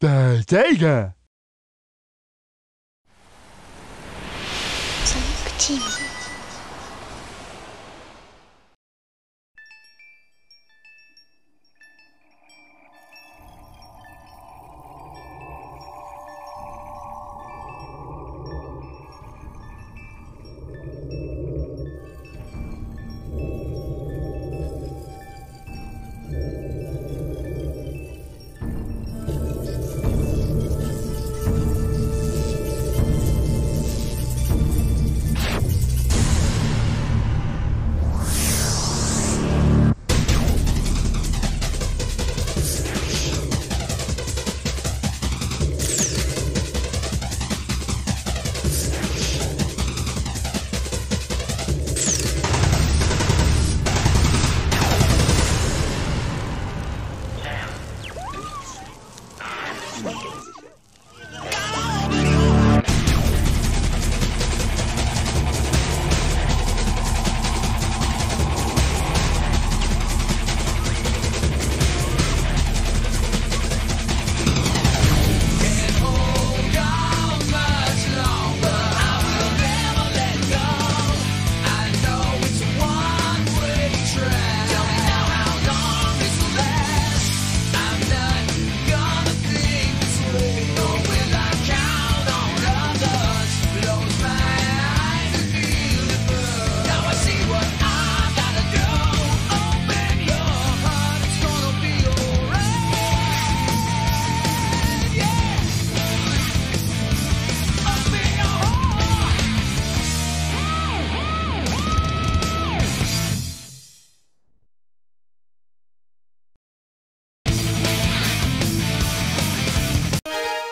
The Sega.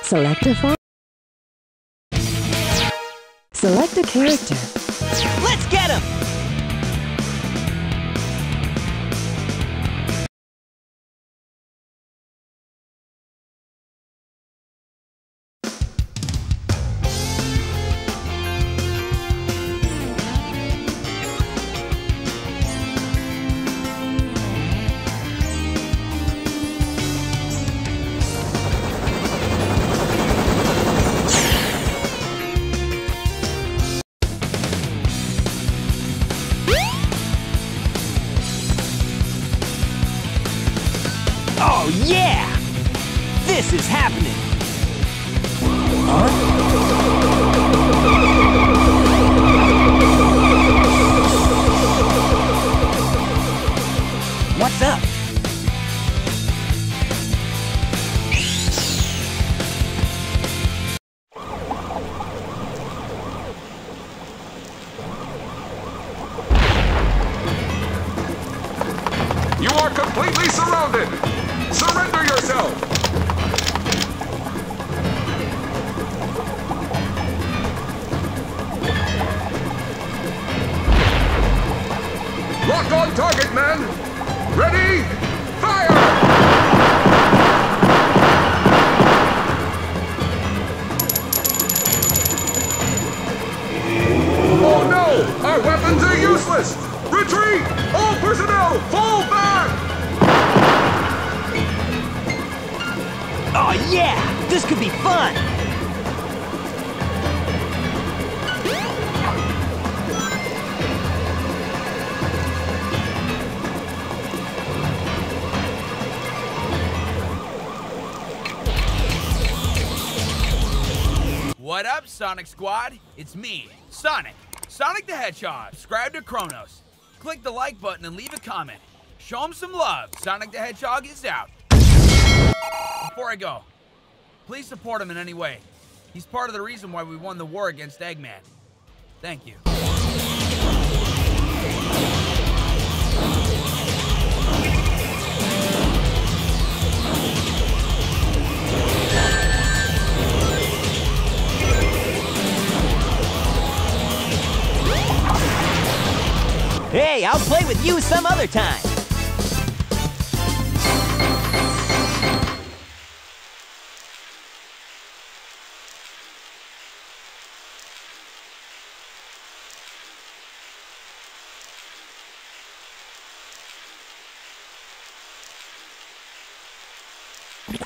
Select a font. Select a character. Let's get him! Target, men! Ready? Fire! Oh no! Our weapons are useless! Retreat! All personnel, fall back! Oh yeah! This could be fun! Sonic Squad? It's me, Sonic. Sonic the Hedgehog. Subscribe to Chronos. Click the like button and leave a comment. Show him some love. Sonic the Hedgehog is out. Before I go, please support him in any way. He's part of the reason why we won the war against Eggman. Thank you. With you some other time!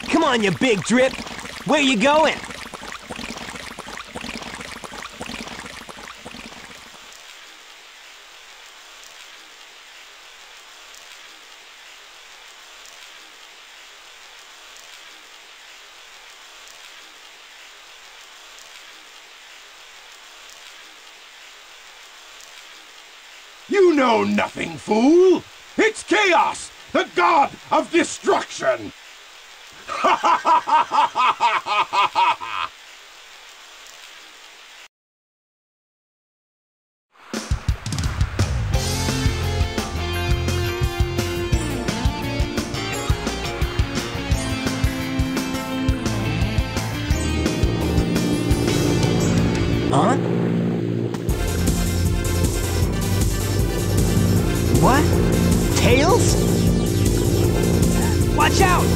Come on, you big drip! Where you going? You know nothing, fool! It's Chaos, the god of destruction! Ha ha ha ha ha ha ha!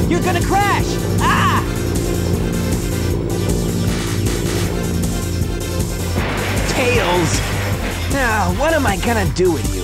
You're gonna crash! Ah! Tails! Now, what am I gonna do with you?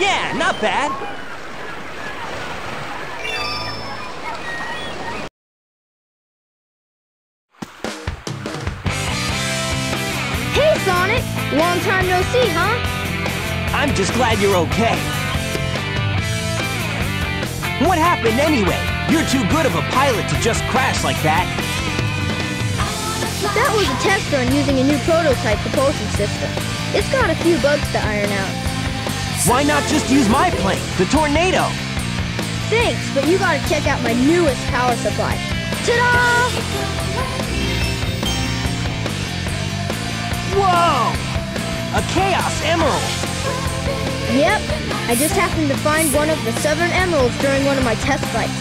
Yeah, not bad. Hey, Sonic! Long time no see, huh? I'm just glad you're okay. What happened anyway? You're too good of a pilot to just crash like that. That was a test run using a new prototype propulsion system. It's got a few bugs to iron out. Why not just use my plane, the Tornado? Thanks, but you gotta check out my newest power supply. Ta-da! Whoa! A Chaos Emerald! Yep, I just happened to find one of the seven emeralds during one of my test flights.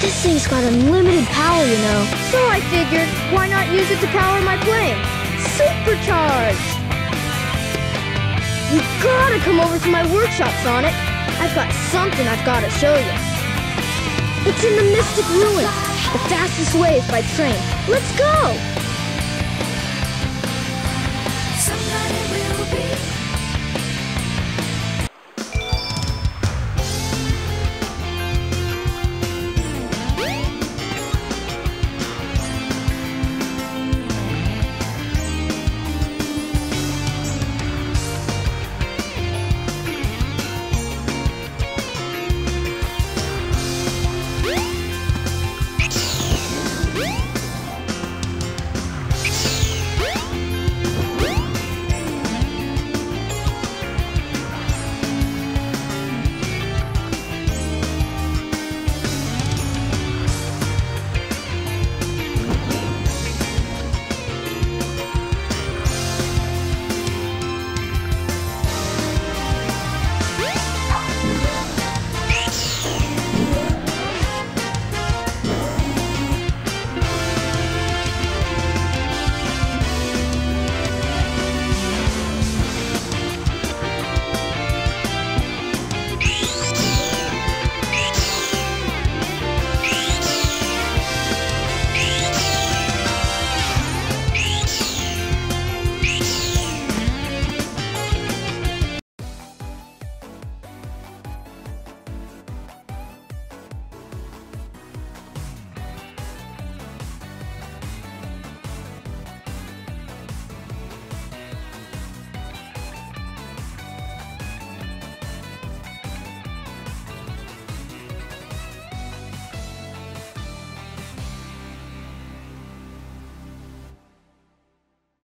This thing's got unlimited power, you know. So I figured, why not use it to power my plane? Supercharged! You gotta come over to my workshop, Sonic. I've got something I've gotta show you. It's in the Mystic Ruins. The fastest way is by train. Let's go!